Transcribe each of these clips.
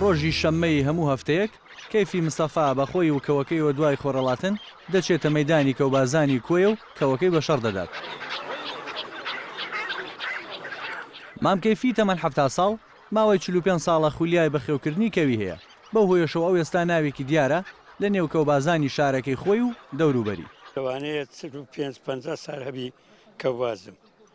ڕۆژی شەممەی هەموو هەفتەیەک، کەیفی مستەفا بە خۆی و کەوەکەی و دوای خۆرەڵاتن، دەچێتە مەیدانی کەوبازانی کۆیە و کەوەکەی بە شەڕ دەدات. مام کەیفی تەمەن حەفتا ساڵ، ماوەی چل و پێنج ساڵە خولیای بەخێوکردنی کەوی هەیە، بەو هۆیەشەوە ئەو ئێستا ناوێکی دیارە لە نێو کەوبازانی شارەکەی خۆی و دەوروبەری. لەوانەیە چل و پێنج پەنجا سال هەبی کەوبازم.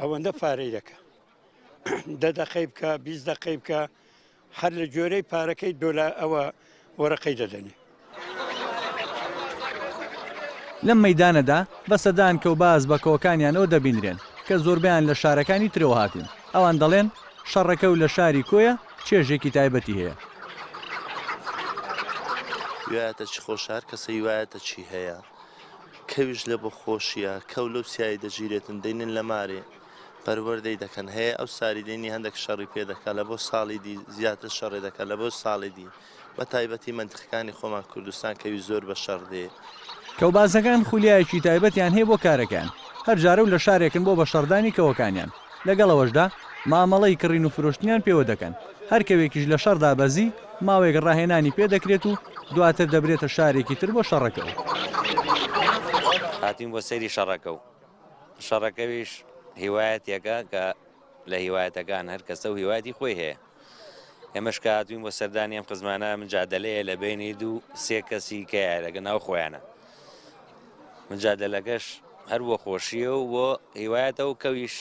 ئەوەندە پارەی دەکا دە دەقەی بکە بیست دەقەی بکە هەر لە جۆرەی پارەکەی دۆلا ئەوە وەرەقەی دەدەنێ. لەم مەیدانەدا بە سەدان کەوباس بە کۆکانیانەوە دەبینرێن کە زۆربەیان لە شارەکانی ترەوە هاتوون. ئەوان دەڵێن، شەڕەکەو لە شاری کۆیە چێژێکی تایبەتی هەیە. ویایەتە چی خۆشە هەر کەسەی وایەتە چی هەیە. کەویش لە بۆ خۆشیە کەو لەو چیای دەگیرێتن دەینن لە مارێ پەروەردەی دەکەن هەیە ئەو ساری دەینی هەندێک شەڕی پێ دەکا لە بۆ ساڵی دی زیاتر شەڕێ دەکە لە بۆ ساڵی دی بە تایبەتی منتخەکانی خۆمان کوردستان کەوی زۆر بە شەڕ دێ کەوبازەکان خولیایەکی تایبەتیان هەیە بۆ کارەکەیان هەر جارەو لە شارێکن بۆ بە شەڕدانی کەوەکانیان. لەگەڵ ئەوەشدا مامەڵەی کڕین و فرۆشتنیان پێوە دەکەن، هەر کەوێکیش لە شەڕدا بەزی، ماوەیەک ڕاهێنانی پێ دەکرێت و دواتر دەبرێتە شارێکی تر بۆ شەڕەکە و. هاتووین بۆ سەیری شەڕەکە و شەڕەکەویش هیوایەتێکە کە لە هیوایەتەکان هەر کەسە و هیوایەتی خۆی هەیە. ئێمەش کە هاتووین بۆ سەردانی ئەم خزمانە مجادلەیە لە بینی دوو سێ کەسی کەە لەگە ناو خۆیانە مجادلەکەش هەر بۆ خۆشیە و بۆ هیوایەتە و کەویش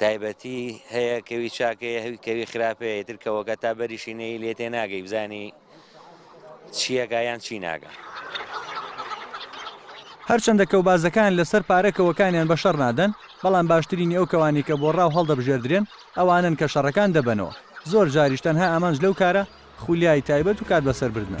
تایبەتی هەیە کەوی چاکەیە هەوی کەوی خراپەیە ترکەوەکە تا بەریشینەی لێتێ ناگەی بزانی چیەگا یان چی ناگا. هەرچەندە کەوبازەکان لەسەر پارە کەوەکانیان بە شەڕ نادەن، بەڵام باشترینی ئەو کەوانەی کە بۆ ڕاو هەڵدەبژێردرێن ئەوانەن کە شەڕەکان دەبەنەوە، زۆر جاریش تەنها ئامانج لەو کارە خولیای تایبەت و کات بەسەربردنە.